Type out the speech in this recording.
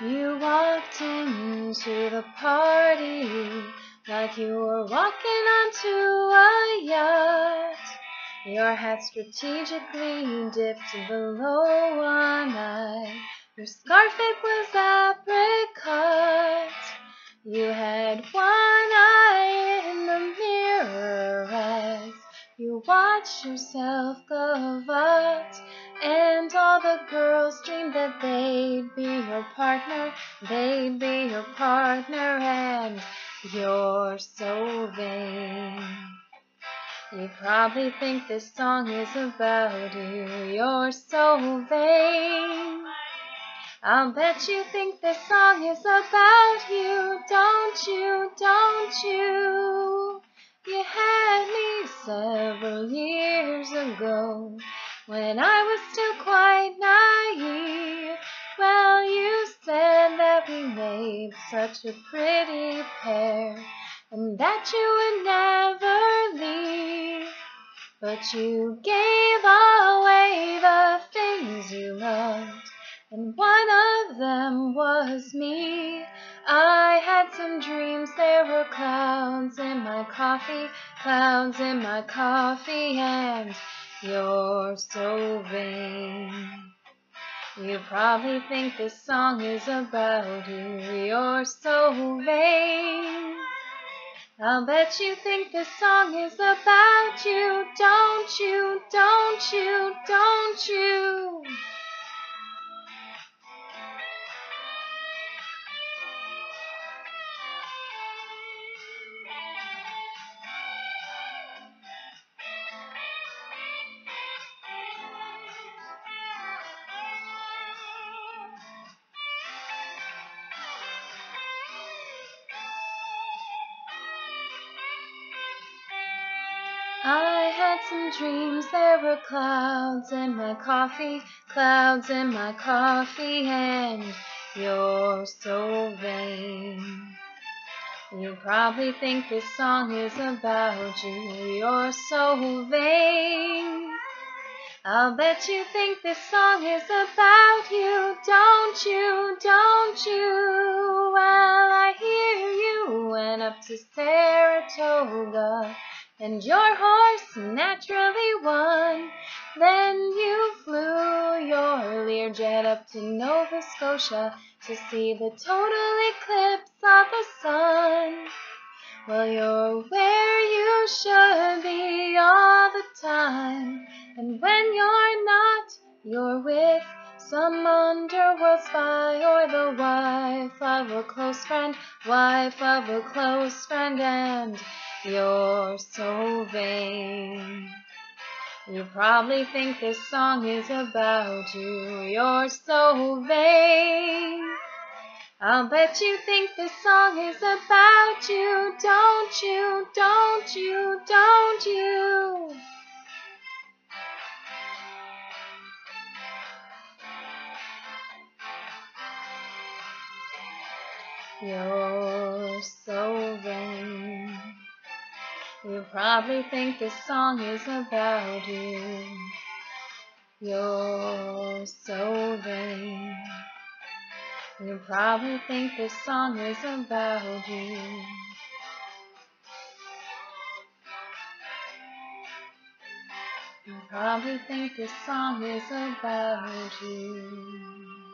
You walked into the party like you were walking onto a yacht. Your hat strategically dipped below one eye. Your scarf it was apricot. You had one eye in the mirror as you watched yourself gavotte. And all the girls dreamed that they'd be your partner, they'd be your partner, and you're so vain. You probably think this song is about you, you're so vain. I'll bet you think this song is about you, don't you, don't you? You had me several years ago when I was still quite naive. Well, you said that we made such a pretty pair and that you would never leave. But you gave away the things you loved, and one of them was me. I had some dreams, there were clouds in my coffee, clouds in my coffee, and you're so vain. You probably think this song is about you. You're so vain. I'll bet you think this song is about you. Don't you, don't you, don't you? I had some dreams, there were clouds in my coffee, clouds in my coffee, and you're so vain. You probably think this song is about you, you're so vain. I'll bet you think this song is about you, don't you, don't you? Well, I hear you went up to Saratoga and your horse naturally won. Then you flew your Learjet up to Nova Scotia to see the total eclipse of the sun. Well, you're where you should be all the time, and when you're not, you're with some underworld spy or the wife of a close friend, wife of a close friend, and you're so vain. You probably think this song is about you. You're so vain. I'll bet you think this song is about you. Don't you, don't you, don't you? You're so vain. You probably think this song is about you. You're so vain. You probably think this song is about you. You probably think this song is about you.